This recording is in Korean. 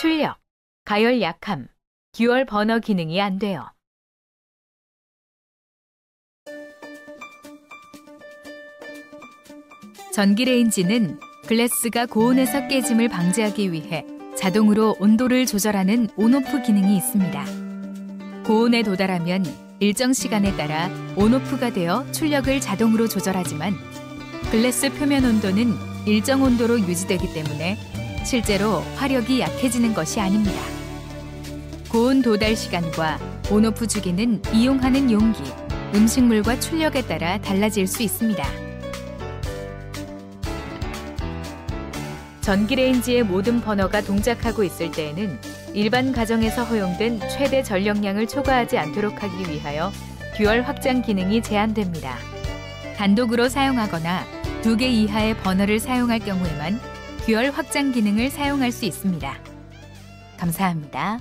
출력, 가열 약함, 듀얼 버너 기능이 안 돼요. 전기레인지는 글래스가 고온에서 깨짐을 방지하기 위해 자동으로 온도를 조절하는 온오프 기능이 있습니다. 고온에 도달하면 일정 시간에 따라 온오프가 되어 출력을 자동으로 조절하지만 글래스 표면 온도는 일정 온도로 유지되기 때문에 실제로 화력이 약해지는 것이 아닙니다. 고온 도달 시간과 온오프 주기는 이용하는 용기, 음식물과 출력에 따라 달라질 수 있습니다. 전기레인지의 모든 버너가 동작하고 있을 때에는 일반 가정에서 허용된 최대 전력량을 초과하지 않도록 하기 위하여 듀얼 확장 기능이 제한됩니다. 단독으로 사용하거나 두 개 이하의 버너를 사용할 경우에만 듀얼 확장 기능을 사용할 수 있습니다. 감사합니다.